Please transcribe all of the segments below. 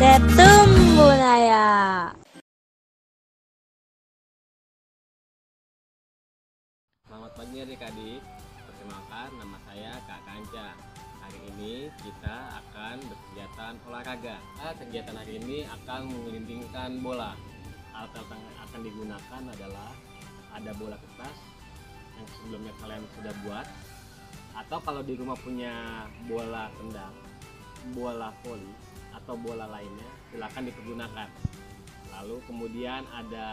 Setum Budaya. Selamat pagi adik-adik. Perkenalkan nama saya Kak Kanca. Hari ini kita akan berkegiatan olahraga. Ah, kegiatan hari ini akan mengelindingkan bola. Alat yang akan digunakan adalah ada bola kertas yang sebelumnya kalian sudah buat atau kalau di rumah punya bola tendang, bola voli atau bola lainnya silakan dipergunakan. Lalu kemudian ada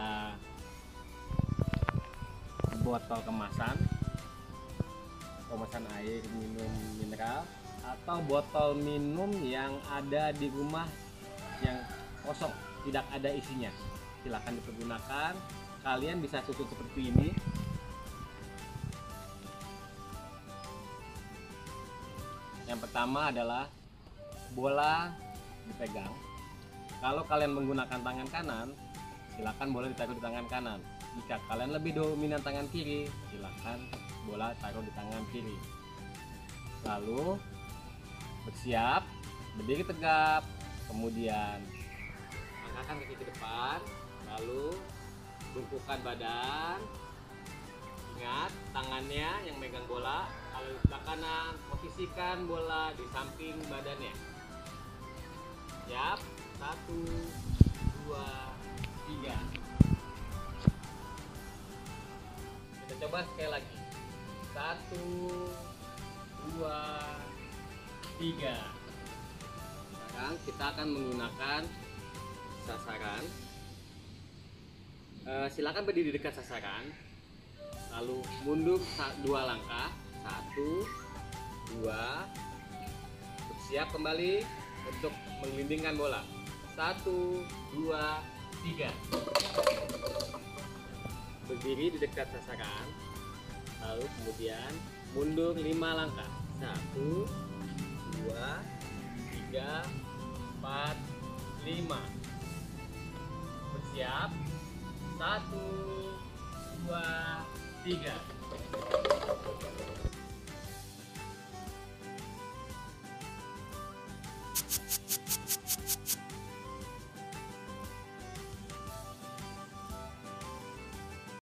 botol kemasan kemasan air minum mineral atau botol minum yang ada di rumah yang kosong tidak ada isinya. Silakan dipergunakan. Kalian bisa susun seperti ini. Yang pertama adalah bola dipegang. Kalau kalian menggunakan tangan kanan silakan bola ditaruh di tangan kanan. Jika kalian lebih dominan tangan kiri silakan bola taruh di tangan kiri. Lalu bersiap berdiri tegap kemudian angkatkan kaki ke depan lalu bungkukkan badan. Ingat tangannya yang megang bola di sebelah kanan posisikan bola di samping badannya siap. Satu dua tiga. Kita coba sekali lagi. Satu dua tiga. Sekarang kita akan menggunakan sasaran. Eh, silakan berdiri dekat sasaran. Lalu mundur dua langkah. Satu dua. Bersiap kembali untuk menggelindingkan bola. Satu dua tiga. Berdiri di dekat sasaran lalu kemudian mundur lima langkah. Satu dua tiga empat lima. Bersiap. Satu dua tiga